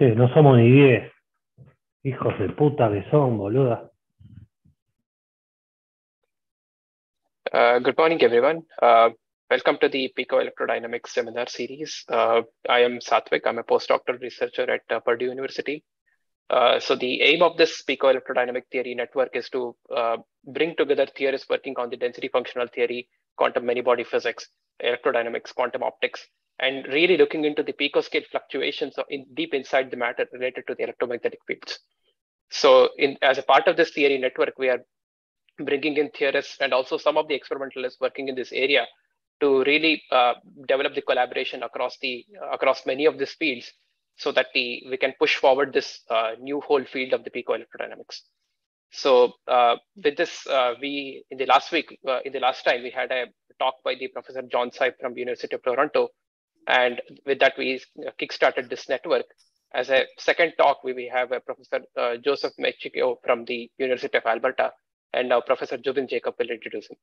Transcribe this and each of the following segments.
Che, no somos ni 10. Hijos de puta que son, boluda. Uh, good morning, everyone. Uh, welcome to the Pico Electrodynamics seminar series. Uh, I am Satvik. I'm a postdoctoral researcher at uh, Purdue University. Uh, so the aim of this Pico Electrodynamic Theory Network is to uh, bring together theorists working on the density functional theory, quantum many-body physics, electrodynamics, quantum optics, and really looking into the picoscale fluctuations in deep inside the matter related to the electromagnetic fields. So in, as a part of this theory network, we are bringing in theorists and also some of the experimentalists working in this area to really uh, develop the collaboration across the across many of these fields so that the we can push forward this uh, new whole field of the picoelectrodynamics. So uh, with this, uh, we in the last week, uh, in the last time, we had a talk by the professor John Sipe from University of Toronto, and with that we kickstarted this network. As a second talk, we, we have a Professor uh, Joseph Maciejko from the University of Alberta, and now Professor Zubin Jacob will introduce him.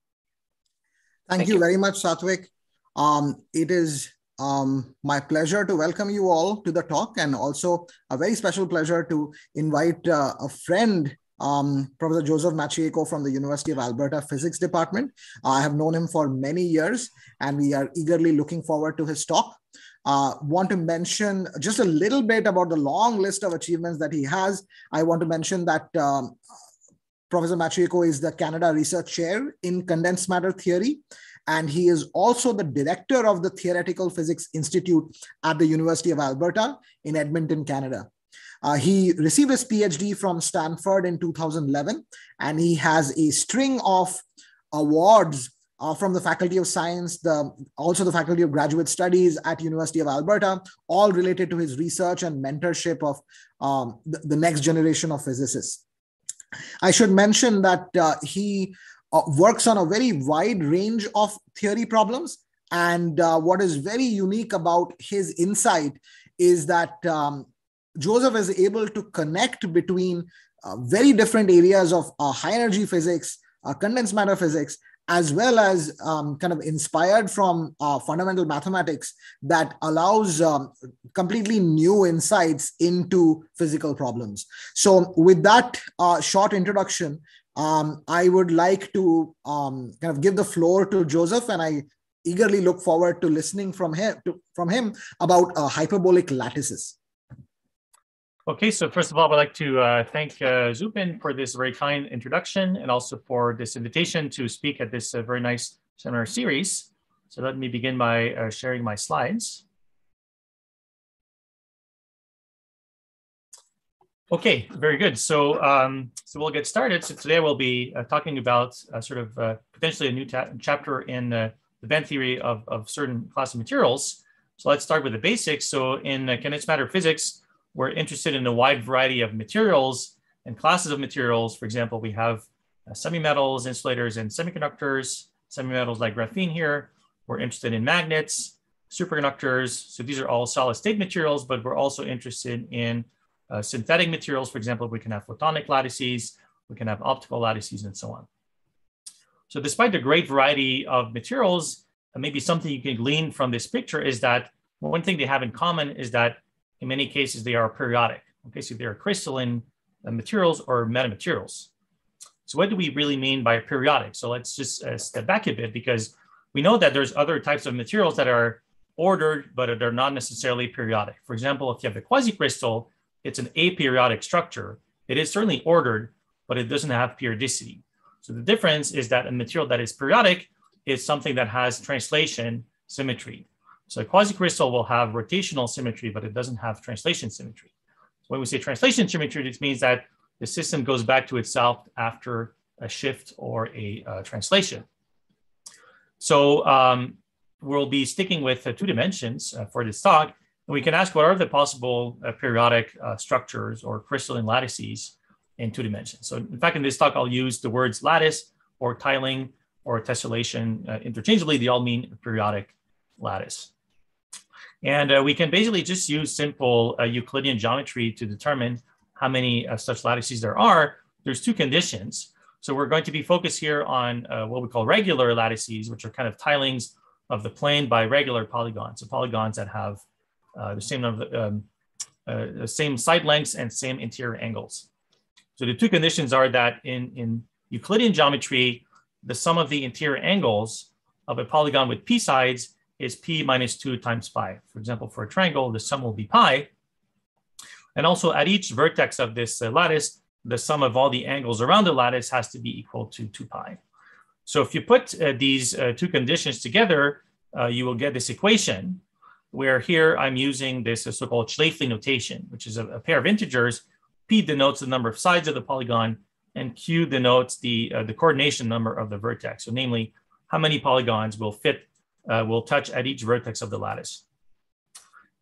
Thank, Thank you, you, very much, Satvik. Um, it is um, my pleasure to welcome you all to the talk and also a very special pleasure to invite uh, a friend um, Professor Joseph Maciejko from the University of Alberta Physics Department. Uh, I have known him for many years, and we are eagerly looking forward to his talk. Uh, want to mention just a little bit about the long list of achievements that he has. I want to mention that um, Professor Maciejko is the Canada Research Chair in Condensed Matter Theory, and he is also the director of the Theoretical Physics Institute at the University of Alberta in Edmonton, Canada. Uh, he received his PhD from Stanford in 2011, and he has a string of awards uh, from the Faculty of Science, the also the Faculty of Graduate Studies at University of Alberta, all related to his research and mentorship of um, the, the, next generation of physicists. I should mention that uh, he uh, works on a very wide range of theory problems. And uh, what is very unique about his insight is that um, Joseph is able to connect between uh, very different areas of uh, high energy physics, uh, condensed matter physics, as well as um, kind of inspired from uh, fundamental mathematics that allows um, completely new insights into physical problems. So, with that uh, short introduction, um, I would like to um, kind of give the floor to Joseph, and I eagerly look forward to listening from him to, from him about uh, hyperbolic lattices. Okay, so first of all, I'd like to uh, thank uh, Zubin for this very kind introduction and also for this invitation to speak at this uh, very nice seminar series. So let me begin by uh, sharing my slides. Okay, very good. So, um, so we'll get started. So today we'll be uh, talking about uh, sort of potentially a new chapter in the band theory of, of certain class of materials. So let's start with the basics. So in condensed matter physics, we're interested in a wide variety of materials and classes of materials. For example, we have uh, semi-metals, insulators, and semiconductors, semi-metals like graphene here. We're interested in magnets, superconductors. So these are all solid state materials, but we're also interested in uh, synthetic materials. For example, we can have photonic lattices, we can have optical lattices, and so on. So despite the great variety of materials, uh, maybe something you can glean from this picture is that one thing they have in common is that in many cases, they are periodic. Okay, so they're crystalline uh, materials or metamaterials. So what do we really mean by periodic? So let's just uh, step back a bit because we know that there's other types of materials that are ordered, but they're not necessarily periodic. For example, if you have a quasicrystal, it's an aperiodic structure. It is certainly ordered, but it doesn't have periodicity. So the difference is that a material that is periodic is something that has translation symmetry. So a quasicrystal will have rotational symmetry, but it doesn't have translation symmetry. When we say translation symmetry, this means that the system goes back to itself after a shift or a uh, translation. So um, we'll be sticking with uh, two dimensions uh, for this talk. And we can ask what are the possible uh, periodic uh, structures or crystalline lattices in two dimensions. So in fact, in this talk, I'll use the words lattice or tiling or tessellation uh, interchangeably. They all mean periodic lattice. And uh, we can basically just use simple uh, Euclidean geometry to determine how many uh, such lattices there are. There's two conditions. So we're going to be focused here on uh, what we call regular lattices, which are kind of tilings of the plane by regular polygons, so polygons that have uh, the same number um, uh, same side lengths and same interior angles. So the two conditions are that in, in Euclidean geometry, the sum of the interior angles of a polygon with p sides is p minus 2 times pi. For example, for a triangle, the sum will be pi. And also at each vertex of this uh, lattice, the sum of all the angles around the lattice has to be equal to 2 pi. So if you put uh, these uh, two conditions together, uh, you will get this equation where here I'm using this uh, so-called Schläfli notation, which is a, a, pair of integers. P denotes the number of sides of the polygon and Q denotes the, uh, the coordination number of the vertex. So namely, how many polygons will fit, uh, will touch at each vertex of the lattice.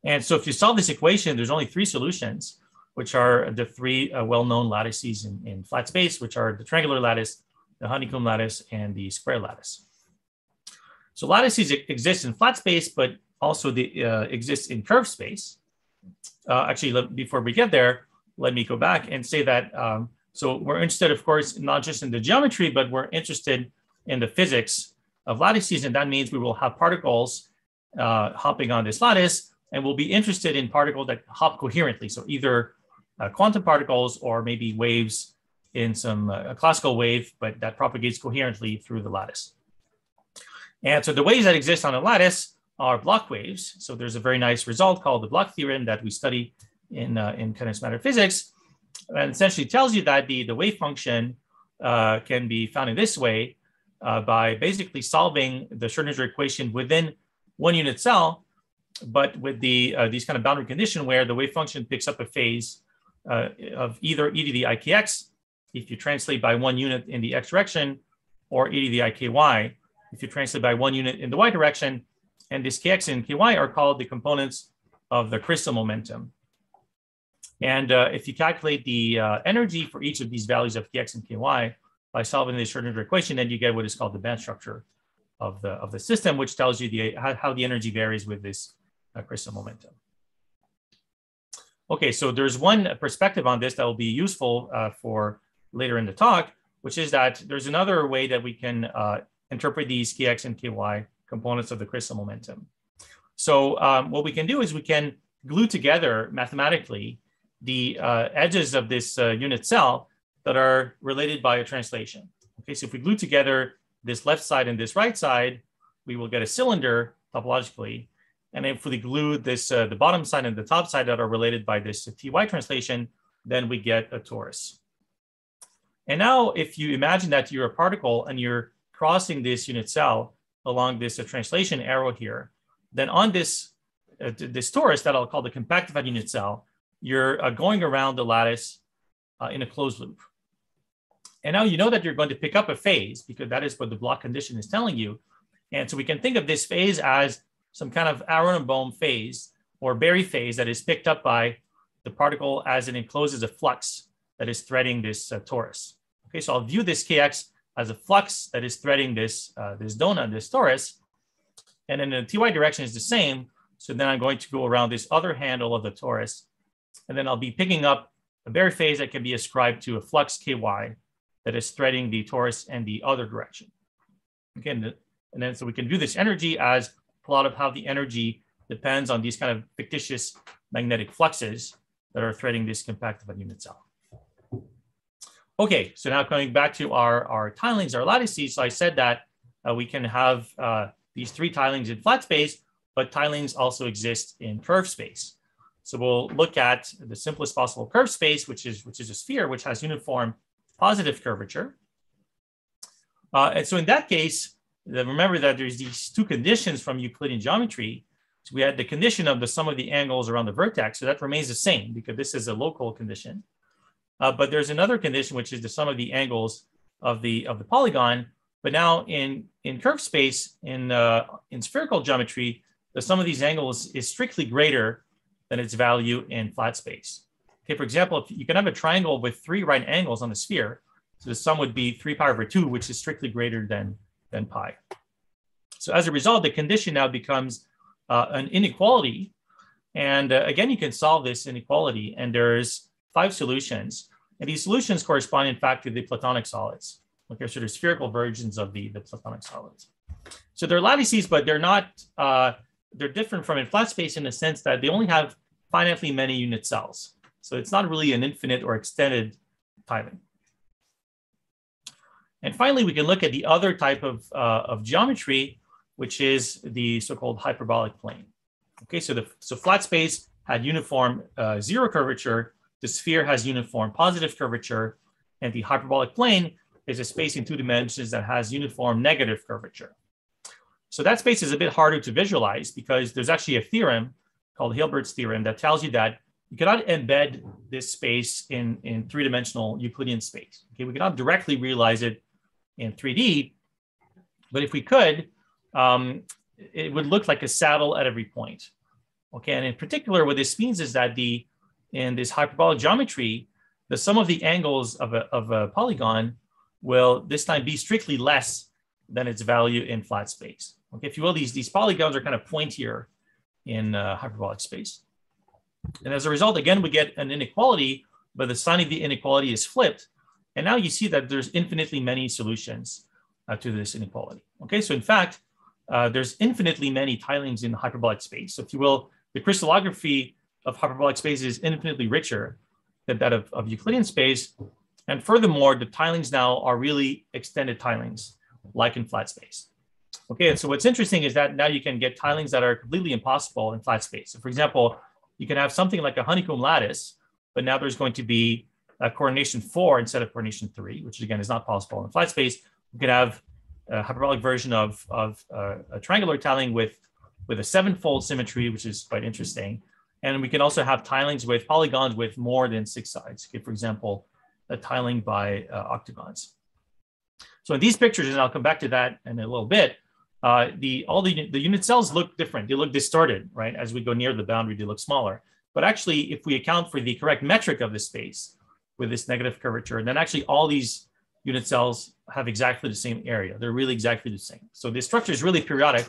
And so if you solve this equation, there's only three solutions, which are the three uh, well-known lattices in, in flat space, which are the triangular lattice, the honeycomb lattice, and the square lattice. So lattices exist in flat space, but also the, uh, exist in curved space. Uh, actually, let, before we get there, let me go back and say that um, so we're interested, of course, not just in the geometry, but we're interested in the physics of lattices. And that means we will have particles uh, hopping on this lattice, and we'll be interested in particles that hop coherently. So either uh, quantum particles or maybe waves in some uh, classical wave, but that propagates coherently through the lattice. And so the waves that exist on a lattice are Bloch waves. So there's a very nice result called the Bloch theorem that we study in, uh, in condensed matter physics and essentially tells you that the, the wave function uh, can be found in this way uh, by basically solving the Schrodinger equation within one unit cell, but with the uh, these kind of boundary condition where the wave function picks up a phase uh, of either e to the ikx if you translate by one unit in the x direction, or e to the iky if you translate by one unit in the y direction. And this kx and ky are called the components of the crystal momentum. And uh, if you calculate the uh, energy for each of these values of kx and ky by solving the Schrodinger equation, then you get what is called the band structure of the, of the system, which tells you the, how, how the energy varies with this uh, crystal momentum. Okay, so there's one perspective on this that will be useful uh, for later in the talk, which is that there's another way that we can uh, interpret these kx and ky components of the crystal momentum. So um, what we can do is we can glue together mathematically the uh, edges of this uh, unit cell that are related by a translation. Okay, so if we glue together this left side and this right side, we will get a cylinder topologically. And if we glue this, uh, the bottom side and the top side that are related by this TY translation, then we get a torus. And now if you imagine that you're a particle and you're crossing this unit cell along this uh, translation arrow here, then on this, uh, this torus that I'll call the compactified unit cell, you're uh, going around the lattice uh, in a closed loop. And now you know that you're going to pick up a phase because that is what the Bloch condition is telling you. And so we can think of this phase as some kind of Aharonov-Bohm phase or Berry phase that is picked up by the particle as it encloses a flux that is threading this uh, torus. Okay, so I'll view this kx as a flux that is threading this, uh, this donut, this torus. And then the ty direction is the same. So then I'm going to go around this other handle of the torus and then I'll be picking up a Berry phase that can be ascribed to a flux ky that is threading the torus and the other direction. Again, and then so we can view this energy as a plot of how the energy depends on these kind of fictitious magnetic fluxes that are threading this compactified unit cell. Okay, so now coming back to our, our tilings, our lattices. So I said that uh, we can have uh, these three tilings in flat space, but tilings also exist in curved space. So we'll look at the simplest possible curve space, which is, which is a sphere, which has uniform positive curvature. Uh, and so in that case, remember that there's these two conditions from Euclidean geometry. So we had the condition of the sum of the angles around the vertex. So that remains the same because this is a local condition. Uh, but there's another condition, which is the sum of the angles of the, of the polygon. But now in, in curved space, in, uh, in spherical geometry, the sum of these angles is strictly greater than its value in flat space. Okay, for example, if you can have a triangle with three right angles on the sphere, so the sum would be 3 pi over 2, which is strictly greater than, than pi. So as a result, the condition now becomes uh, an inequality. And uh, again, you can solve this inequality, and there's five solutions. And these solutions correspond, in fact, to the Platonic solids. Okay, so they're spherical versions of the, the Platonic solids. So they're lattices, but they're not uh, they're different from in flat space in the sense that they only have finitely many unit cells. So it's not really an infinite or extended tiling. And finally, we can look at the other type of, uh, of geometry, which is the so-called hyperbolic plane. Okay, so the so flat space had uniform uh, zero curvature, the sphere has uniform positive curvature, and the hyperbolic plane is a space in two dimensions that has uniform negative curvature. So that space is a bit harder to visualize because there's actually a theorem called Hilbert's theorem that tells you that you cannot embed this space in, in three-dimensional Euclidean space. Okay, we cannot directly realize it in 3D, but if we could, um, it would look like a saddle at every point. Okay, and in particular, what this means is that the in this hyperbolic geometry, the sum of the angles of a, of a polygon will this time be strictly less than its value in flat space. Okay, if you will, these, these polygons are kind of pointier in uh, hyperbolic space. And as a result, again, we get an inequality, but the sign of the inequality is flipped. And now you see that there's infinitely many solutions uh, to this inequality. Okay, so in fact, uh, there's infinitely many tilings in hyperbolic space. So if you will, the crystallography of hyperbolic space is infinitely richer than that of, of Euclidean space. And furthermore, the tilings now are really extended tilings, like in flat space. Okay, and so what's interesting is that now you can get tilings that are completely impossible in flat space. So for example, you can have something like a honeycomb lattice, but now there's going to be a coordination four instead of coordination three, which again is not possible in flat space. You could have a hyperbolic version of, of uh, a triangular tiling with, with a sevenfold symmetry, which is quite interesting. And we can also have tilings with polygons with more than six sides. Okay, for example, a tiling by uh, octagons. So in these pictures, and I'll come back to that in a little bit, uh, the all the, the unit cells look different. They look distorted, right? As we go near the boundary, they look smaller. But actually, if we account for the correct metric of the space with this negative curvature, then actually all these unit cells have exactly the same area. They're really exactly the same. So the structure is really periodic,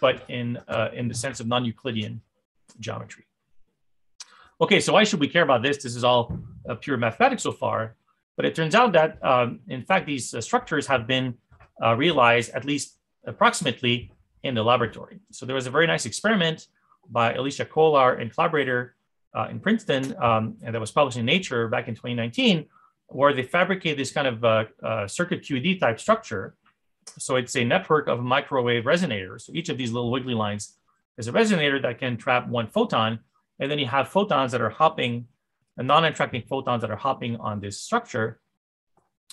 but in, uh, in the sense of non-Euclidean geometry. Okay, so why should we care about this? This is all uh, pure mathematics so far, but it turns out that um, in fact, these uh, structures have been uh, realized at least approximately in the laboratory. So there was a very nice experiment by Alicia Kollár and collaborator uh, in Princeton, um, and that was published in Nature back in 2019, where they fabricated this kind of uh, uh, circuit QED type structure. So it's a network of microwave resonators. So each of these little wiggly lines is a resonator that can trap one photon, and then you have photons that are hopping, non-interacting photons that are hopping on this structure.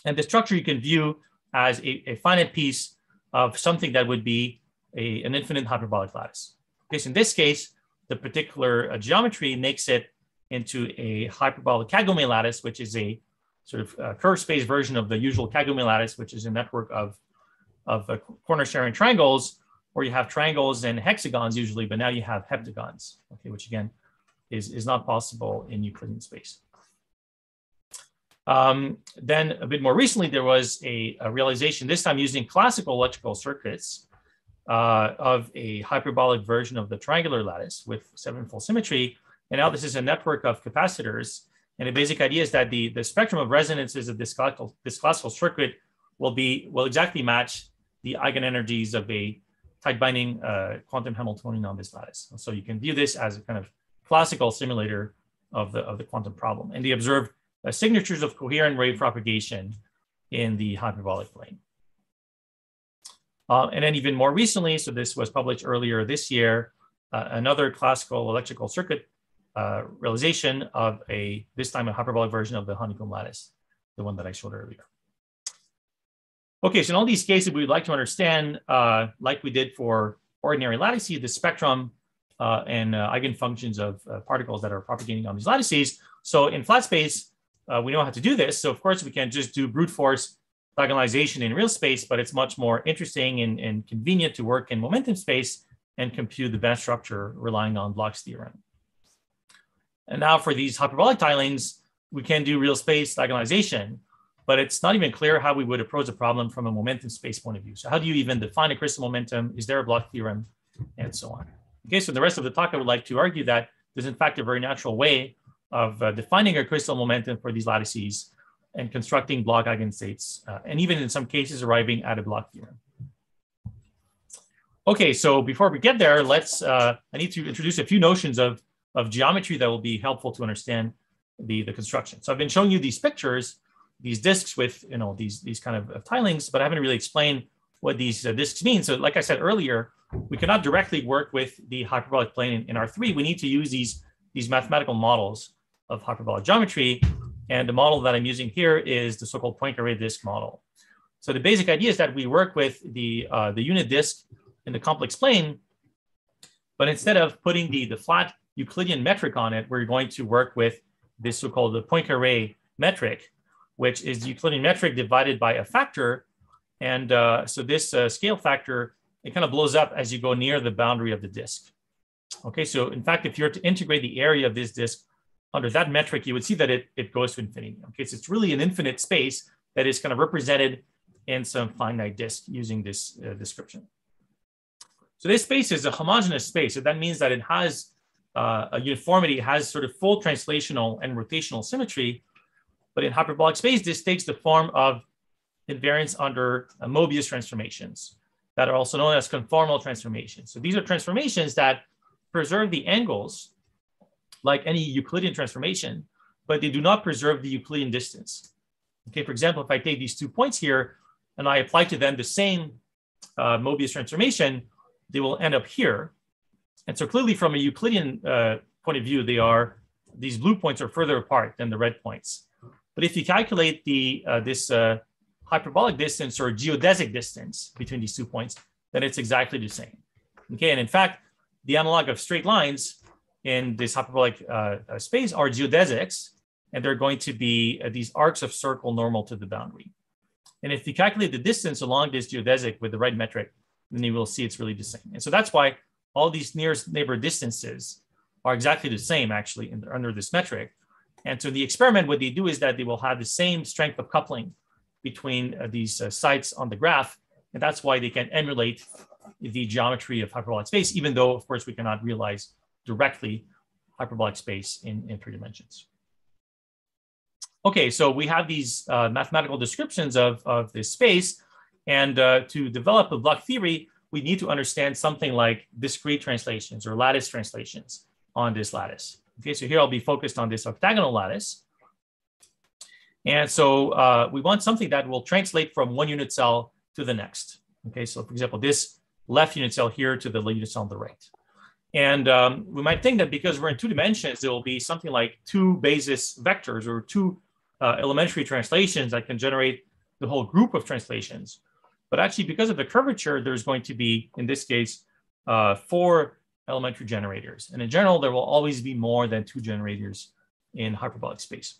And the structure you can view as a, a finite piece of something that would be a, an infinite hyperbolic lattice. Because in this case, the particular uh, geometry makes it into a hyperbolic Kagome lattice, which is a sort of uh, curved space version of the usual Kagome lattice, which is a network of, of uh, corner sharing triangles, where you have triangles and hexagons usually, but now you have heptagons, okay, which again is, is not possible in Euclidean space. Um, then a bit more recently, there was a, a, realization, this time using classical electrical circuits uh, of a hyperbolic version of the triangular lattice with sevenfold symmetry. And now this is a network of capacitors. And the basic idea is that the, the spectrum of resonances of this classical, this classical circuit will be will exactly match the eigenenergies of a tight binding uh, quantum Hamiltonian on this lattice. So you can view this as a kind of classical simulator of the, of the quantum problem. And the observed uh, signatures of coherent wave propagation in the hyperbolic plane. Uh, and then even more recently, so this was published earlier this year, uh, another classical electrical circuit uh, realization of a, this time a hyperbolic version of the honeycomb lattice, the one that I showed earlier. Okay, so in all these cases, we would like to understand, uh, like we did for ordinary lattices, the spectrum uh, and uh, eigenfunctions of particles that are propagating on these lattices. So in flat space, uh, we know how to do this. So of course we can just do brute force diagonalization in real space, but it's much more interesting and, and convenient to work in momentum space and compute the best structure relying on Bloch's theorem. And now for these hyperbolic tilings, we can do real space diagonalization, but it's not even clear how we would approach the problem from a momentum space point of view. So how do you even define a crystal momentum? Is there a Bloch theorem? And so on. Okay, so in the rest of the talk, I would like to argue that there's in fact a very natural way of uh, defining a crystal momentum for these lattices and constructing Bloch eigenstates, uh, and even in some cases arriving at a Bloch theorem. Okay, so before we get there, let's, uh, I need to introduce a few notions of of geometry that will be helpful to understand the, the construction. So I've been showing you these pictures, these disks with you know these these kind of tilings, but I haven't really explained what these uh, disks mean. So like I said earlier, we cannot directly work with the hyperbolic plane in, in R3. We need to use these, these mathematical models of hyperbolic geometry. And the model that I'm using here is the so-called Poincare disk model. So the basic idea is that we work with the, uh, the unit disk in the complex plane, but instead of putting the, the flat Euclidean metric on it, we're going to work with this so-called the Poincare metric, which is the Euclidean metric divided by a factor. And uh, so this uh, scale factor it kind of blows up as you go near the boundary of the disk. Okay, so in fact, if you're to integrate the area of this disk under that metric, you would see that it, it goes to infinity. Okay, so it's really an infinite space that is kind of represented in some finite disk using this uh, description. So this space is a homogeneous space. So that means that it has uh, a uniformity, it has sort of full translational and rotational symmetry. But in hyperbolic space, this takes the form of invariance under uh, Mobius transformations that are also known as conformal transformations. So these are transformations that preserve the angles like any Euclidean transformation, but they do not preserve the Euclidean distance. Okay, for example, if I take these two points here and I apply to them the same uh, Mobius transformation, they will end up here. And so clearly from a Euclidean uh, point of view, they are, these blue points are further apart than the red points. But if you calculate the, uh, this uh, hyperbolic distance or geodesic distance between these two points, then it's exactly the same. Okay, and in fact, the analog of straight lines in this hyperbolic uh, uh space are geodesics, and they're going to be uh, these arcs of circle normal to the boundary. And if you calculate the distance along this geodesic with the right metric, then you will see it's really the same. And so that's why all these nearest neighbor distances are exactly the same actually in, under this metric. And so in the experiment, what they do is that they will have the same strength of coupling between uh, these uh, sites on the graph. And that's why they can emulate the geometry of hyperbolic space, even though, of course, we cannot realize directly hyperbolic space in, in three dimensions. Okay, so we have these uh, mathematical descriptions of, of this space. And uh, to develop a Bloch theory, we need to understand something like discrete translations or lattice translations on this lattice. Okay, so here I'll be focused on this octagonal lattice. And so uh, we want something that will translate from one unit cell to the next. Okay, so for example, this left unit cell here to the unit cell on the right. And um, we might think that because we're in two dimensions, there will be something like two basis vectors or two uh, elementary translations that can generate the whole group of translations. But actually, because of the curvature, there's going to be, in this case, uh, four elementary generators. And in general, there will always be more than two generators in hyperbolic space.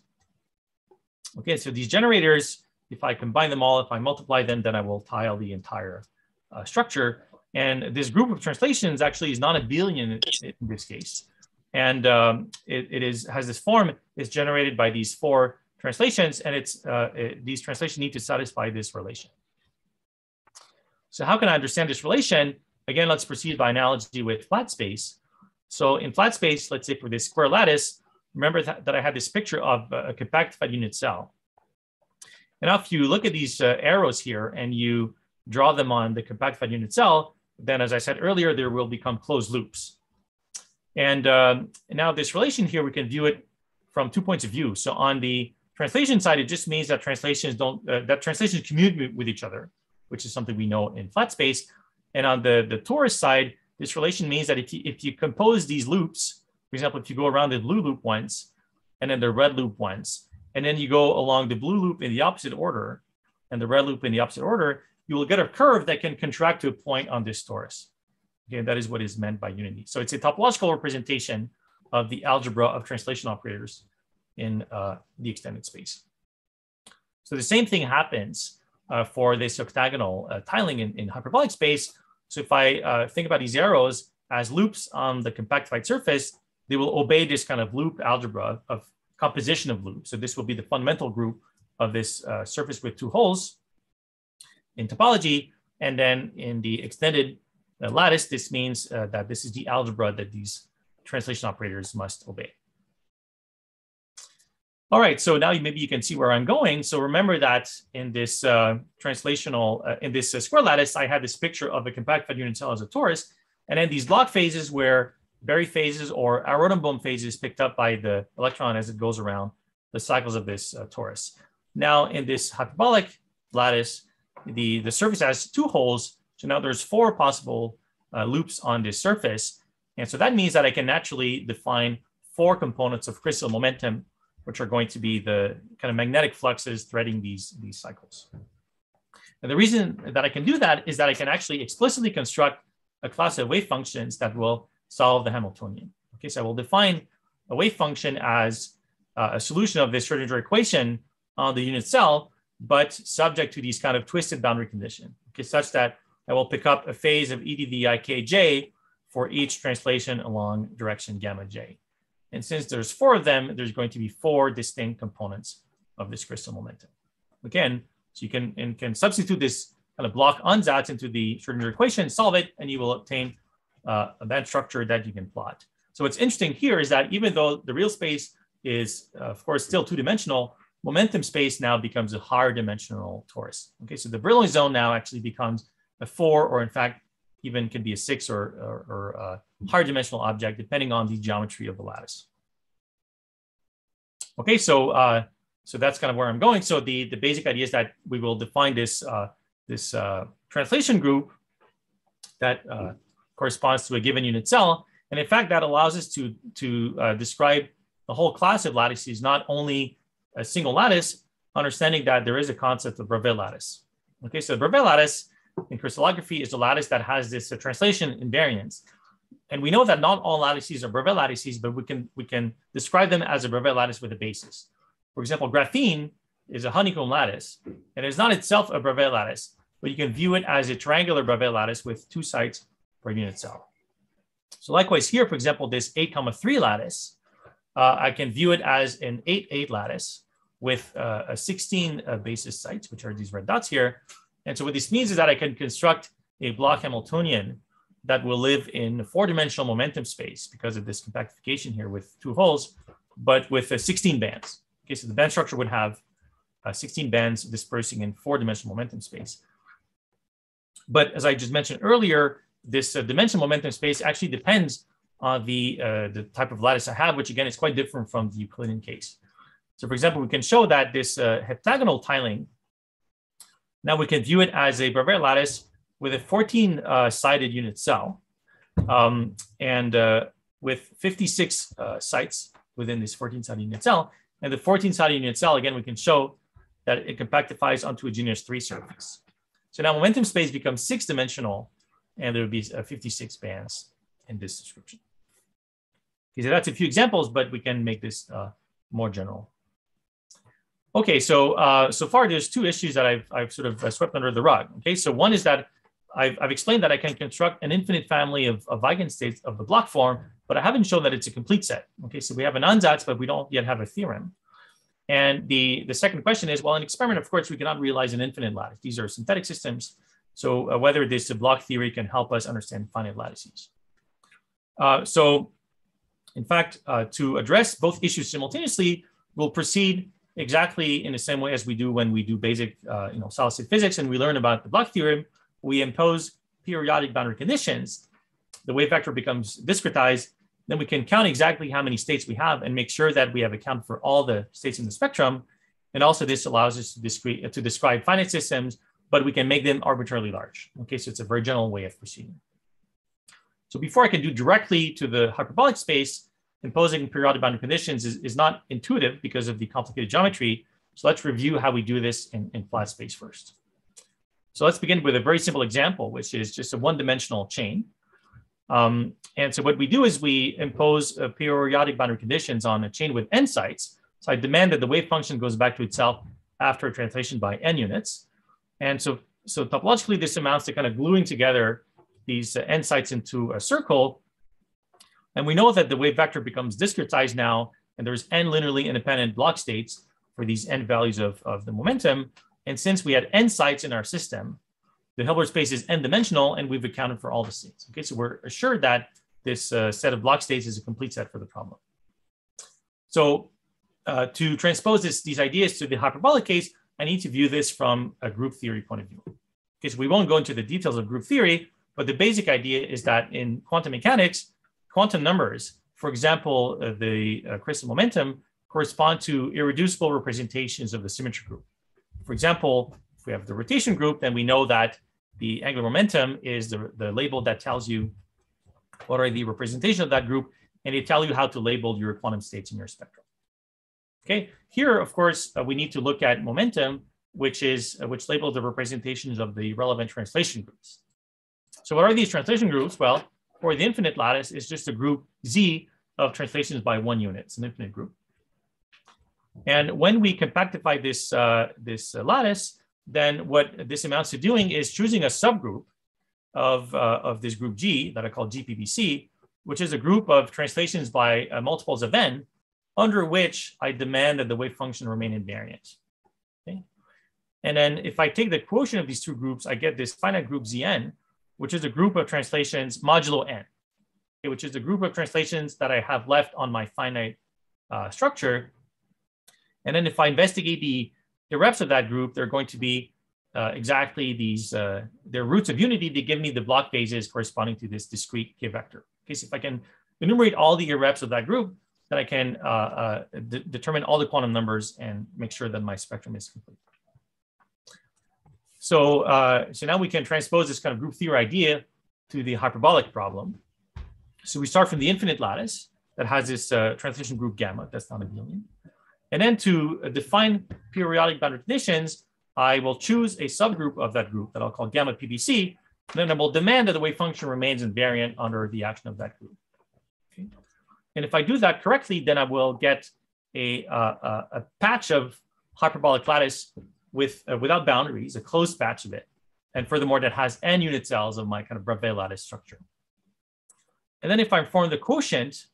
Okay, so these generators, if I combine them all, if I multiply them, then I will tile the entire uh, structure. And this group of translations actually is not abelian in, in this case. And um, it, it is has this form is generated by these four translations, and it's uh, it, these translations need to satisfy this relation. So how can I understand this relation? Again, let's proceed by analogy with flat space. So in flat space, let's say for this square lattice, remember that, that I had this picture of a compactified unit cell. And if you look at these uh, arrows here and you draw them on the compactified unit cell, then as I said earlier, there will become closed loops. And um, now this relation here, we can view it from two points of view. So on the translation side, it just means that translations don't, uh, that translations communicate with each other, which is something we know in flat space. And on the, the torus side, this relation means that if you, if you compose these loops, for example, if you go around the blue loop once and then the red loop once, and then you go along the blue loop in the opposite order and the red loop in the opposite order, you will get a curve that can contract to a point on this torus. Okay, that is what is meant by unity. So it's a topological representation of the algebra of translation operators in uh, the extended space. So the same thing happens uh, for this octagonal uh, tiling in, in, hyperbolic space. So if I uh, think about these arrows as loops on the compactified surface, they will obey this kind of loop algebra of composition of loops. So this will be the fundamental group of this uh, surface with two holes in topology. And then in the extended uh, lattice, this means uh, that this is the algebra that these translation operators must obey. All right, so now you maybe you can see where I'm going. So remember that in this uh, translational, uh, in this uh, square lattice, I had this picture of a compactified unit cell as a torus, and then these Bloch phases where Berry phases or Aharonov-Bohm phases picked up by the electron as it goes around the cycles of this uh, torus. Now in this hyperbolic lattice, the, the surface has two holes. So now there's four possible uh, loops on this surface. And so that means that I can naturally define four components of crystal momentum, which are going to be the kind of magnetic fluxes threading these, these cycles. And the reason that I can do that is that I can actually explicitly construct a class of wave functions that will solve the Hamiltonian. Okay, so I will define a wave function as uh, a solution of this Schrodinger equation on the unit cell, but subject to these kind of twisted boundary condition, okay, such that I will pick up a phase of e to the ikj for each translation along direction gamma j. And since there's four of them, there's going to be four distinct components of this crystal momentum. Again, so you can, and can substitute this kind of Bloch ansatz into the Schrodinger equation, solve it, and you will obtain uh, a band structure that you can plot. So what's interesting here is that even though the real space is, uh, of course, still two-dimensional, momentum space now becomes a higher dimensional torus. Okay, so the Brillouin zone now actually becomes a four, or in fact, even can be a six or, or, or a higher dimensional object, depending on the geometry of the lattice. Okay, so uh, so that's kind of where I'm going. So the, the basic idea is that we will define this, uh, this uh, translation group that uh, corresponds to a given unit cell. And in fact, that allows us to, to uh, describe the whole class of lattices, not only a single lattice, understanding that there is a concept of Bravais lattice. Okay, so the Bravais lattice in crystallography is a lattice that has this uh, translation invariance. And we know that not all lattices are Bravais lattices, but we can, we can describe them as a Bravais lattice with a basis. For example, graphene is a honeycomb lattice, and it's not itself a Bravais lattice, but you can view it as a triangular Bravais lattice with two sites per unit cell. So likewise here, for example, this 8 comma 3 lattice, uh, I can view it as an 8 8 lattice with uh, 16 uh, basis sites, which are these red dots here. And so what this means is that I can construct a Bloch Hamiltonian that will live in four dimensional momentum space because of this compactification here with two holes, but with 16 bands. Okay, so the band structure would have uh, 16 bands dispersing in four dimensional momentum space. But as I just mentioned earlier, this uh, dimensional momentum space actually depends on the, uh, the type of lattice I have, which again is quite different from the Euclidean case. So for example, we can show that this uh, heptagonal tiling, now we can view it as a Bravais lattice with a 14 uh, sided unit cell um, and uh, with 56 sites within this 14 sided unit cell. And the 14 sided unit cell, again, we can show that it compactifies onto a genus three surface. So now momentum space becomes six dimensional and there would be uh, 56 bands in this description. Okay, so that's a few examples, but we can make this uh, more general. Okay, so uh, so far there's two issues that I've, I've sort of uh, swept under the rug. Okay, so one is that I've, I've explained that I can construct an infinite family of, of eigenstates of the Bloch form, but I haven't shown that it's a complete set. Okay, so we have an ansatz, but we don't yet have a theorem. And the, the second question is, well, in experiment, of course, we cannot realize an infinite lattice. These are synthetic systems. So uh, whether this Bloch theory can help us understand finite lattices. Uh, so in fact, uh, to address both issues simultaneously, we'll proceed exactly in the same way as we do when we do basic uh, you know, solid state physics and we learn about the Bloch theorem we impose periodic boundary conditions, the wave vector becomes discretized, then we can count exactly how many states we have and make sure that we have accounted for all the states in the spectrum. And also this allows us to, discrete, to describe finite systems, but we can make them arbitrarily large. Okay, so it's a very general way of proceeding. So before I can do directly to the hyperbolic space, imposing periodic boundary conditions is, is not intuitive because of the complicated geometry. So let's review how we do this in, in flat space first. So let's begin with a very simple example, which is just a one-dimensional chain. Um, and so what we do is we impose periodic boundary conditions on a chain with n sites. So I demand that the wave function goes back to itself after a translation by n units. And so, so topologically, this amounts to kind of gluing together these uh, n sites into a circle. And we know that the wave vector becomes discretized now, and there's n linearly independent Bloch states for these n values of, of the momentum. And since we had n sites in our system, the Hilbert space is n dimensional and we've accounted for all the states. Okay, so we're assured that this uh, set of Bloch states is a complete set for the problem. So uh, to transpose this, these ideas to the hyperbolic case, I need to view this from a group theory point of view. Okay, so we won't go into the details of group theory, but the basic idea is that in quantum mechanics, quantum numbers, for example, uh, the uh, crystal momentum, correspond to irreducible representations of the symmetry group. For example, if we have the rotation group, then we know that the angular momentum is the, the label that tells you what are the representation of that group, and they tell you how to label your quantum states in your spectrum. Okay, here, of course, uh, we need to look at momentum, which is uh, which labels the representations of the relevant translation groups. So what are these translation groups? Well, for the infinite lattice, it's just a group Z of translations by one unit. It's an infinite group. And when we compactify this, uh, this uh, lattice, then what this amounts to doing is choosing a subgroup of, uh, of this group G that I call GPBC, which is a group of translations by uh, multiples of n, under which I demand that the wave function remain invariant. Okay? And then if I take the quotient of these two groups, I get this finite group Zn, which is a group of translations modulo n, okay, which is a group of translations that I have left on my finite uh, structure. And then if I investigate the the reps of that group, they're going to be uh, exactly these, uh, their roots of unity, they give me the Bloch phases corresponding to this discrete K vector. Okay, so if I can enumerate all the irreps of that group, then I can uh, uh, determine all the quantum numbers and make sure that my spectrum is complete. So, uh, so now we can transpose this kind of group theory idea to the hyperbolic problem. So we start from the infinite lattice that has this uh, translation group gamma, that's not abelian. And then to define periodic boundary conditions, I will choose a subgroup of that group that I'll call gamma PBC. And then I will demand that the wave function remains invariant under the action of that group. Okay. And if I do that correctly, then I will get a, uh, a patch of hyperbolic lattice with uh, without boundaries, a closed patch of it. And furthermore, that has n unit cells of my kind of Bravais lattice structure. And then if I form the quotient,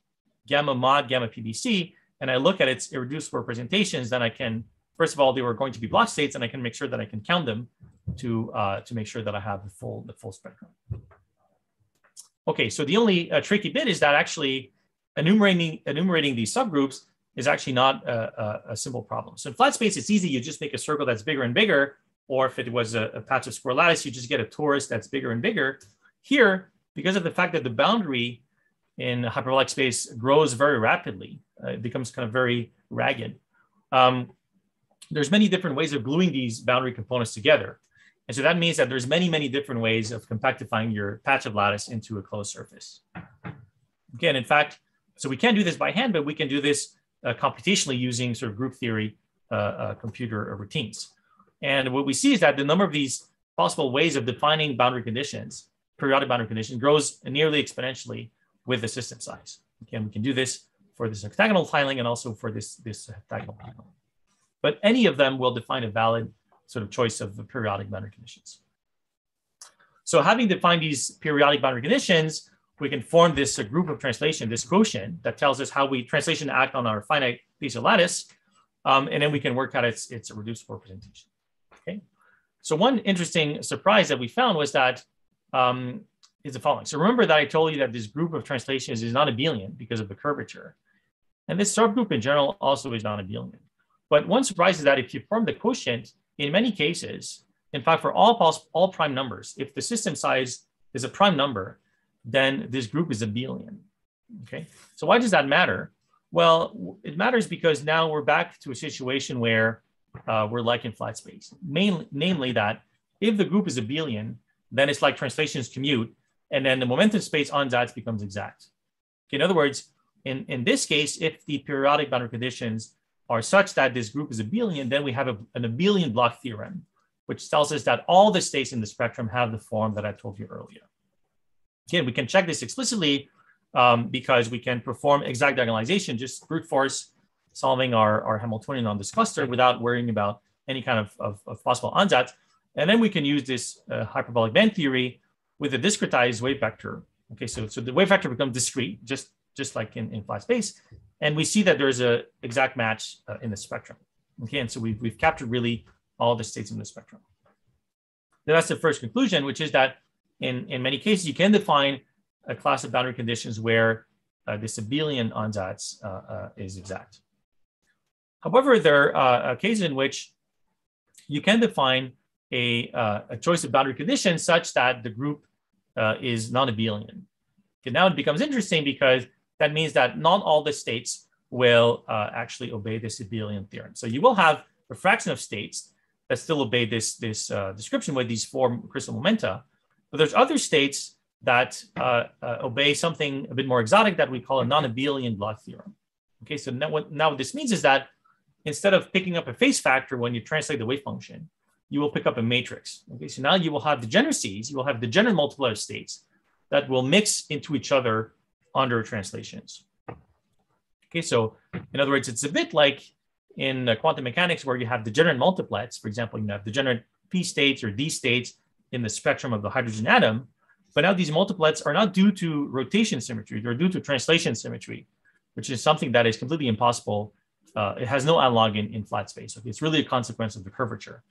gamma mod gamma PBC, and I look at its irreducible representations, then I can, first of all, they were going to be Bloch states, and I can make sure that I can count them to, uh, to make sure that I have the full, the full spectrum. Okay, so the only uh, tricky bit is that actually enumerating, enumerating these subgroups is actually not a, a, a, simple problem. So in flat space, it's easy. You just make a circle that's bigger and bigger. Or if it was a, a patch of square lattice, you just get a torus that's bigger and bigger. Here, because of the fact that the boundary in hyperbolic space grows very rapidly, uh, it becomes kind of very ragged. Um, there's many different ways of gluing these boundary components together. And so that means that there's many, many different ways of compactifying your patch of lattice into a closed surface. Again, in fact, so we can't do this by hand, but we can do this computationally using sort of group theory uh, uh, computer routines. And what we see is that the number of these possible ways of defining boundary conditions, periodic boundary conditions, grows nearly exponentially with the system size. And we can do this for this octagonal tiling and also for this, this tiling. But any of them will define a valid sort of choice of periodic boundary conditions. So having defined these periodic boundary conditions, we can form this group of translation, this quotient that tells us how we translation act on our finite piece of lattice. Um, and then we can work out its, its reducible representation. Okay. So one interesting surprise that we found was that um, is the following. So remember that I told you that this group of translations is not abelian because of the curvature. And this subgroup in general also is not abelian. But one surprise is that if you form the quotient, in many cases, in fact, for all, all prime numbers, if the system size is a prime number, then this group is abelian. Okay, so why does that matter? Well, it matters because now we're back to a situation where uh, we're like in flat space, mainly, namely that if the group is abelian, then it's like translations commute, and then the momentum space ansatz becomes exact. Okay, in other words, in, in this case, if the periodic boundary conditions are such that this group is abelian, then we have a, an abelian Bloch theorem, which tells us that all the states in the spectrum have the form that I told you earlier. Again, we can check this explicitly um, because we can perform exact diagonalization, just brute force solving our, our Hamiltonian on this cluster without worrying about any kind of, of, of possible ansatz. And then we can use this uh, hyperbolic band theory with a discretized wave vector. Okay, so, so the wave vector becomes discrete, just, just like in, in flat space. And we see that there's a exact match uh, in the spectrum. Okay, and so we've, we've captured really all the states in the spectrum. Then that's the first conclusion, which is that in, in many cases, you can define a class of boundary conditions where uh, this abelian ansatz uh, uh, is exact. However, there are uh, cases in which you can define a, uh, a choice of boundary conditions such that the group uh, is non-abelian. Okay, now it becomes interesting because that means that not all the states will actually obey this abelian theorem. So you will have a fraction of states that still obey this, this description with these four crystal momenta, but there's other states that uh, uh, obey something a bit more exotic that we call a non-abelian Bloch theorem. Okay, so now what, now what this means is that instead of picking up a phase factor when you translate the wave function, you will pick up a matrix. Okay, so now you will have degeneracies, you will have degenerate multiplier states that will mix into each other under translations. Okay, so in other words, it's a bit like in quantum mechanics where you have degenerate multiplets. For example, you have degenerate p states or d states in the spectrum of the hydrogen atom. But now these multiplets are not due to rotation symmetry, they're due to translation symmetry, which is something that is completely impossible. Uh, it has no analog in, in flat space. Okay, it's really a consequence of the curvature.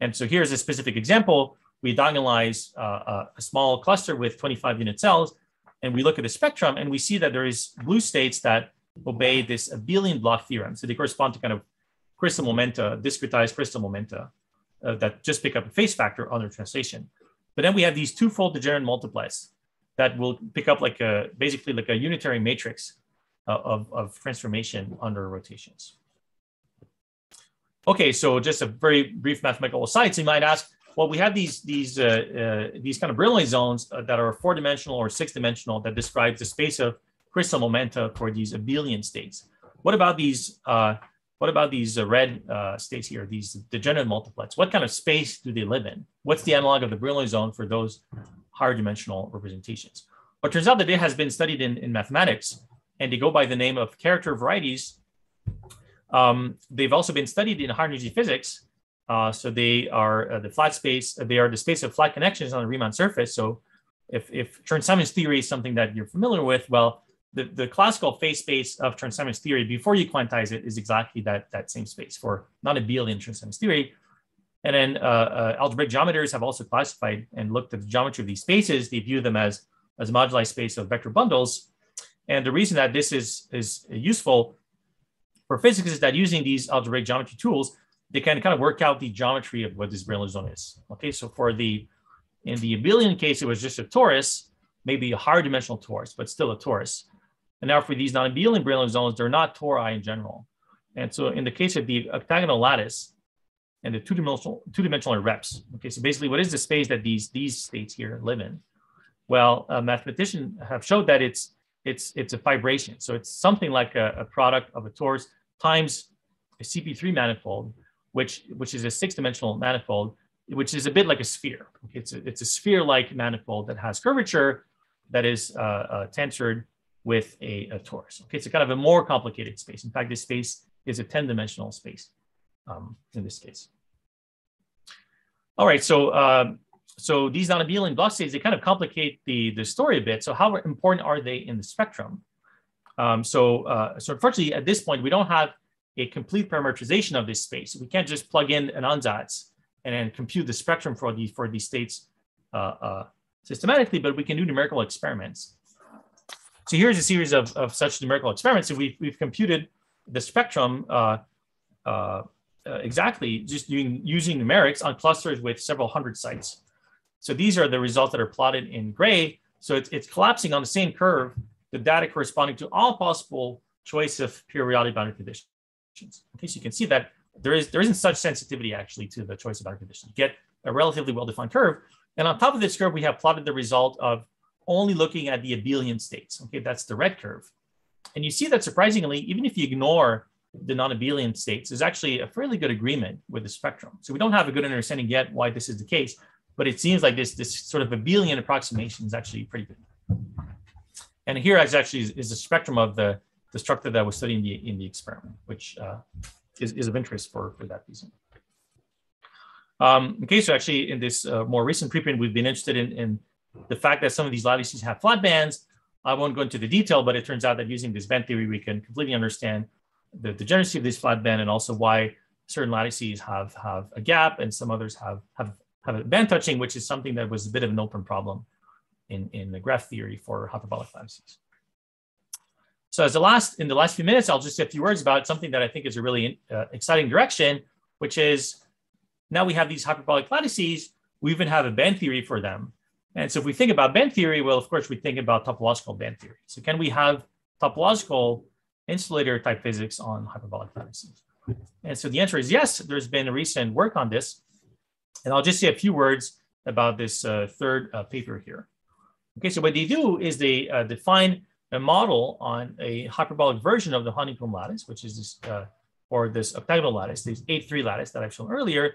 And so here's a specific example. We diagonalize uh, uh a small cluster with 25 unit cells, and we look at the spectrum, and we see that there is blue states that obey this abelian Bloch theorem. So they correspond to kind of crystal momenta, discretized crystal momenta uh, that just pick up a phase factor under translation. But then we have these two-fold degenerate multiplies that will pick up like a basically like a unitary matrix uh, of, of transformation under rotations. Okay, so just a very brief mathematical aside. So you might ask, well, we have these these uh, uh, these kind of Brillouin zones uh, that are four-dimensional or six-dimensional that describes the space of crystal momenta for these abelian states. What about these? Uh, what about these uh, red uh, states here? These degenerate multiplets. What kind of space do they live in? What's the analog of the Brillouin zone for those higher dimensional representations? Well, it turns out that it has been studied in, in mathematics, and they go by the name of character varieties um, they've also been studied in high energy physics. Uh, so they are uh, the flat space, they are the space of flat connections on the Riemann surface. So if, if Chern-Simons theory is something that you're familiar with, well, the, the classical phase space of Chern-Simons theory before you quantize it is exactly that, that same space for non-abelian Chern-Simons theory. And then uh, uh, algebraic geometers have also classified and looked at the geometry of these spaces. They view them as, as moduli space of vector bundles. And the reason that this is, is useful for physics is that using these algebraic geometry tools, they can kind of work out the geometry of what this Brillouin zone is. Okay, so for the, in the abelian case, it was just a torus, maybe a higher dimensional torus, but still a torus. And now for these non-abelian Brillouin zones, they're not tori in general. And so in the case of the octagonal lattice and the two-dimensional two-dimensional reps, okay, so basically what is the space that these, these states here live in? Well, mathematicians have showed that it's it's it's a fibration. So it's something like a, a product of a torus times a CP3 manifold, which which is a six-dimensional manifold, which is a bit like a sphere. It's a, it's a sphere-like manifold that has curvature that is uh, uh, tensored with a, a, torus. Okay, it's a kind of a more complicated space. In fact, this space is a 10-dimensional space um, in this case. All right, so um, so these non-abelian Bloch states, they kind of complicate the, the story a bit. So how important are they in the spectrum? Um, so, uh, so unfortunately, at this point, we don't have a complete parametrization of this space. We can't just plug in an ansatz and then compute the spectrum for these, for these states uh, uh, systematically, but we can do numerical experiments. So here's a series of, of such numerical experiments. So we've, we've computed the spectrum uh, uh, uh, exactly just using, using numerics on clusters with several hundred sites. So these are the results that are plotted in gray. So it's, it's collapsing on the same curve, the data corresponding to all possible choice of periodic boundary conditions. Okay, so you can see that there is there isn't such sensitivity actually to the choice of boundary conditions. You get a relatively well-defined curve. And on top of this curve, we have plotted the result of only looking at the abelian states. Okay, that's the red curve. And you see that surprisingly, even if you ignore the non-abelian states, there's actually a fairly good agreement with the spectrum. So we don't have a good understanding yet why this is the case, but it seems like this, this sort of abelian approximation is actually pretty good. And here is actually is, the spectrum of the, the structure that was studied in the, in the experiment, which uh, is, is of interest for, for that reason. Um, okay, so actually in this uh, more recent preprint, we've been interested in, in the fact that some of these lattices have flat bands. I won't go into the detail, but it turns out that using this band theory, we can completely understand the degeneracy of this flat band and also why certain lattices have, have a gap and some others have, have have a band touching, which is something that was a bit of an open problem in, in the graph theory for hyperbolic lattices. So as the last, in the last few minutes, I'll just say a few words about something that I think is a really uh, exciting direction, which is now we have these hyperbolic lattices, we even have a band theory for them. And so if we think about band theory, well, of course, we think about topological band theory. So can we have topological insulator type physics on hyperbolic lattices? And so the answer is yes, there's been recent work on this. And I'll just say a few words about this uh, third uh, paper here. Okay, so what they do is they uh, define a model on a hyperbolic version of the honeycomb lattice, which is this, uh, or this octagonal lattice, this 8-3 lattice that I've shown earlier.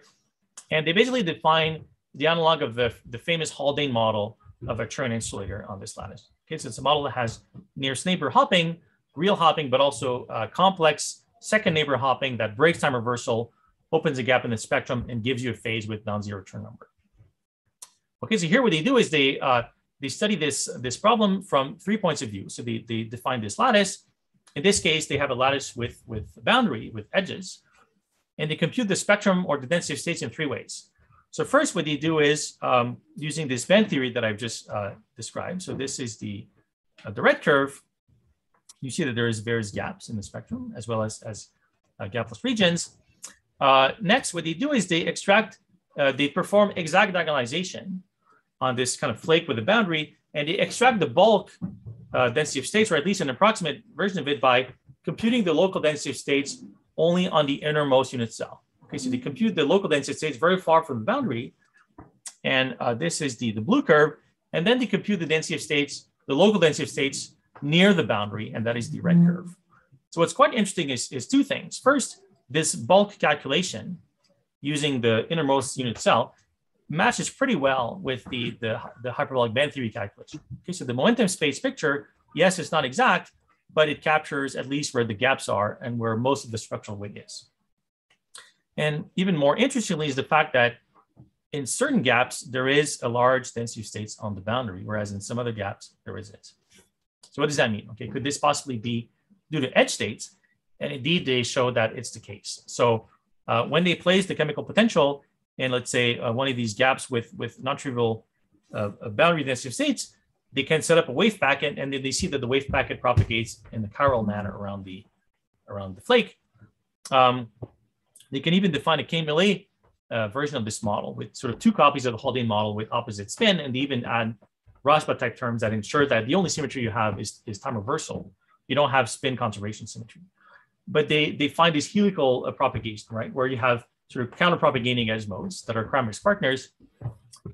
And they basically define the analog of the, the famous Haldane model of a Chern insulator on this lattice. Okay, so it's a model that has nearest neighbor hopping, real hopping, but also uh, complex second neighbor hopping that breaks time reversal, opens a gap in the spectrum, and gives you a phase with non-zero Chern number. Okay, so here what they do is they uh, they study this, this problem from three points of view. So they, they define this lattice. In this case, they have a lattice with, with boundary, with edges, and they compute the spectrum or the density of states in three ways. So first, what they do is um, using this band theory that I've just uh, described. So this is the, uh, curve. You see that there is various gaps in the spectrum as well as, as uh, gapless regions. Uh, next, what they do is they extract, uh, they perform exact diagonalization on this kind of flake with a boundary, and they extract the bulk uh, density of states, or at least an approximate version of it, by computing the local density of states only on the innermost unit cell. Okay, so they compute the local density states very far from the boundary, and uh, this is the, the blue curve, and then they compute the density of states, the local density of states near the boundary, and that is the red mm-hmm. curve. So what's quite interesting is, is two things. First, this bulk calculation using the innermost unit cell matches pretty well with the, the, the hyperbolic band theory calculation. Okay, so the momentum space picture, yes, it's not exact, but it captures at least where the gaps are and where most of the structural weight is. And even more interestingly is the fact that in certain gaps, there is a large density of states on the boundary, whereas in some other gaps, there isn't. So what does that mean? Okay, could this possibly be due to edge states? And indeed, they show that it's the case. So uh, when they place the chemical potential in, let's say uh, one of these gaps with with non-trivial uh, boundary density of states, they can set up a wave packet, and then they see that the wave packet propagates in the chiral manner around the around the flake. Um, they can even define a Kane-Mele uh, version of this model with sort of two copies of the Haldane model with opposite spin, and they even add Rashba type terms that ensure that the only symmetry you have is, is time reversal. You don't have spin conservation symmetry. But they, they find this helical uh, propagation, right, where you have sort of counter-propagating edge modes that are Kramers partners.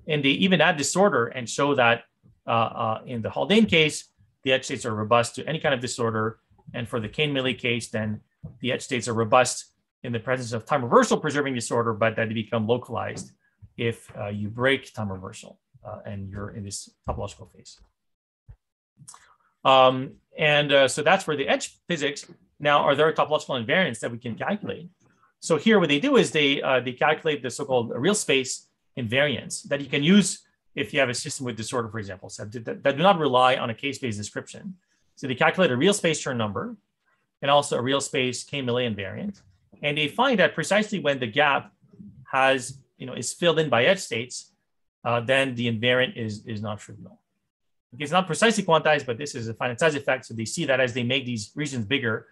And they even add disorder and show that uh, uh, in the Haldane case, the edge states are robust to any kind of disorder. And for the Kane-Mele case, then the edge states are robust in the presence of time reversal preserving disorder, but that they become localized if uh, you break time reversal uh, and you're in this topological phase. Um, and uh, so that's where the edge physics. Now, are there topological invariants that we can calculate? So here, what they do is they uh, they calculate the so-called real space invariants that you can use if you have a system with disorder, for example, so that, that do not rely on a k-space description. So they calculate a real space Chern number and also a real space Kane-Mele invariant, and they find that precisely when the gap has you know is filled in by edge states, uh, then the invariant is is not trivial. It's not precisely quantized, but this is a finite size effect. So they see that as they make these regions bigger,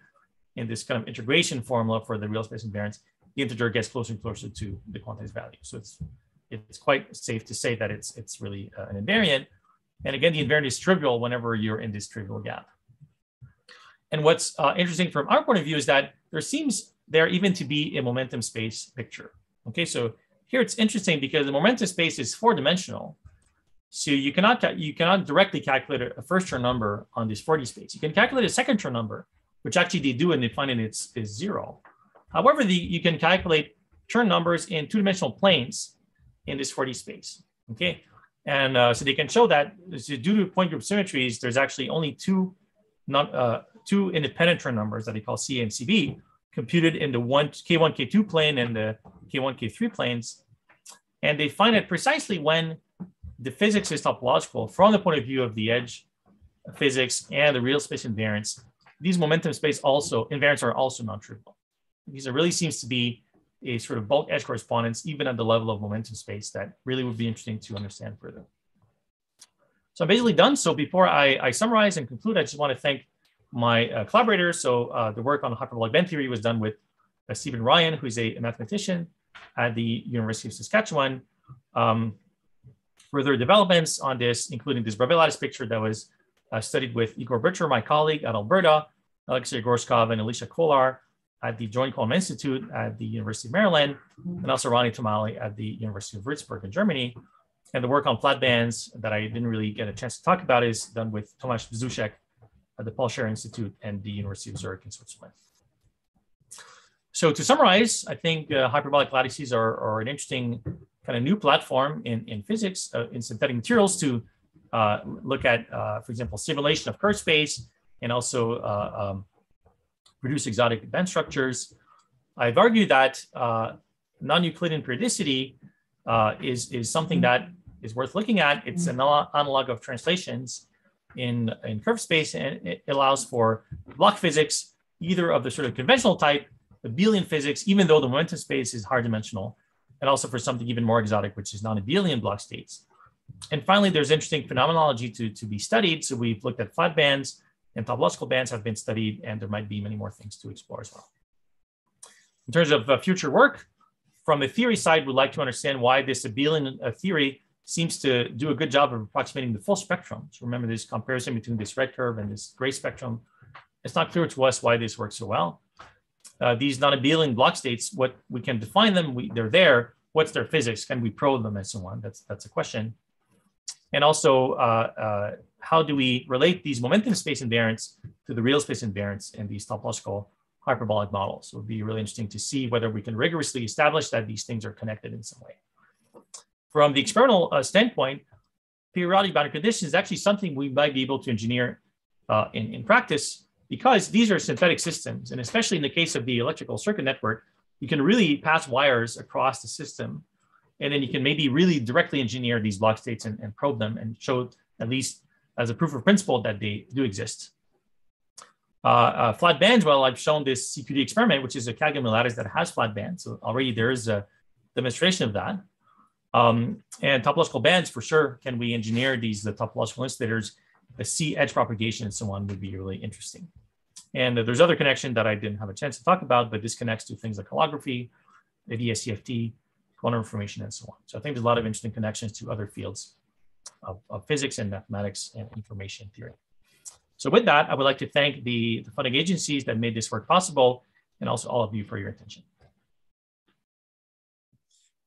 in this kind of integration formula for the real space invariance, the integer gets closer and closer to the quantized value. So it's it's quite safe to say that it's it's really uh, an invariant. And again, the invariant is trivial whenever you're in this trivial gap. And what's uh, interesting from our point of view is that there seems there even to be a momentum space picture. Okay, so here it's interesting because the momentum space is four dimensional. So you cannot you cannot directly calculate a first Chern number on this 4D space. You can calculate a second Chern number, which actually they do and they find it's, is zero. However, the, you can calculate Chern numbers in two-dimensional planes in this 4D space, okay? And uh, so they can show that so due to point group symmetries, there's actually only two, not, uh, two independent Chern numbers that they call C and CB computed in the one K1, K2 plane and the K1, K3 planes. And they find it precisely when the physics is topological from the point of view of the edge physics and the real space invariance these momentum space also invariants are also non-trivial. Because there really seems to be a sort of bulk edge correspondence even at the level of momentum space that really would be interesting to understand further. So I'm basically done. So before I, I summarize and conclude, I just want to thank my uh, collaborators. So uh, the work on hyperbolic band theory was done with uh, Steven Rayan, who's a, a, mathematician at the University of Saskatchewan. Um, further developments on this, including this Bravais picture that was uh, studied with Igor Boettcher, my colleague at Alberta, Alexey Gorshkov and Alicia Kollár at the Joint Quantum Institute at the University of Maryland, and also Ronny Thomale at the University of Würzburg in Germany. And the work on flat bands that I didn't really get a chance to talk about is done with Tomáš Bzdušek the Paul Scherrer Institute and the University of Zurich in Switzerland. So to summarize, I think uh, hyperbolic lattices are, are, an interesting kind of new platform in, in physics, uh, in synthetic materials to uh, look at, uh, for example, simulation of curve space and also uh, um, produce exotic band structures. I've argued that uh, non-Euclidean periodicity is, is something that is worth looking at. It's an analog of translations in, in curve space, and it allows for Bloch physics, either of the sort of conventional type, abelian physics, even though the momentum space is hard dimensional, and also for something even more exotic, which is non-abelian Bloch states. And finally, there's interesting phenomenology to, to be studied. So we've looked at flat bands and topological bands have been studied, and there might be many more things to explore as well. In terms of uh, future work, from the theory side, we'd like to understand why this abelian uh, theory seems to do a good job of approximating the full spectrum. So remember this comparison between this red curve and this gray spectrum. It's not clear to us why this works so well. Uh, these non-abelian Bloch states, what we can define them, we, they're there. What's their physics? Can we probe them and so on? That's, that's a question. And also, uh, uh, how do we relate these momentum space invariants to the real space invariants in these topological hyperbolic models? So it would be really interesting to see whether we can rigorously establish that these things are connected in some way. From the experimental uh, standpoint, periodic boundary conditions is actually something we might be able to engineer uh, in, in practice because these are synthetic systems. And especially in the case of the electrical circuit network, you can really pass wires across the system. And then you can maybe really directly engineer these Bloch states and, and probe them and show at least as a proof of principle that they do exist. Uh, uh, flat bands, well, I've shown this CQD experiment, which is a Casimir lattice that has flat bands. So already there is a demonstration of that. Um, and topological bands, for sure, can we engineer these the topological insulators the C edge propagation and so on would be really interesting. And there's other connection that I didn't have a chance to talk about, but this connects to things like holography, the DSCFT, quantum information, and so on. So I think there's a lot of interesting connections to other fields of, of physics and mathematics and information theory. So with that, I would like to thank the, the funding agencies that made this work possible and also all of you for your attention.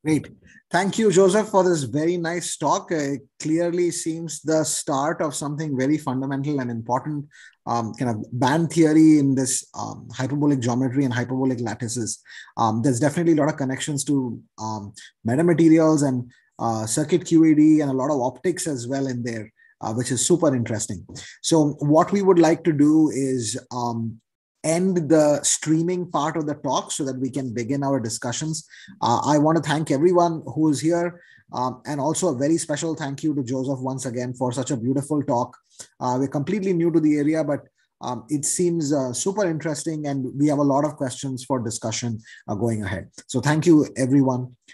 Great. Thank you, Joseph, for this very nice talk. It clearly seems the start of something very fundamental and important, um, kind of band theory in this um, hyperbolic geometry and hyperbolic lattices. Um, there's definitely a lot of connections to um, metamaterials and uh, circuit QED and a lot of optics as well in there. Uh, which is super interesting. So, what we would like to do is um, end the streaming part of the talk so that we can begin our discussions. Uh, I want to thank everyone who is here. Um, and also a very special thank you to Joseph once again for such a beautiful talk. Uh, we're completely new to the area, but um, it seems uh, super interesting and we have a lot of questions for discussion uh, going ahead. So thank you everyone.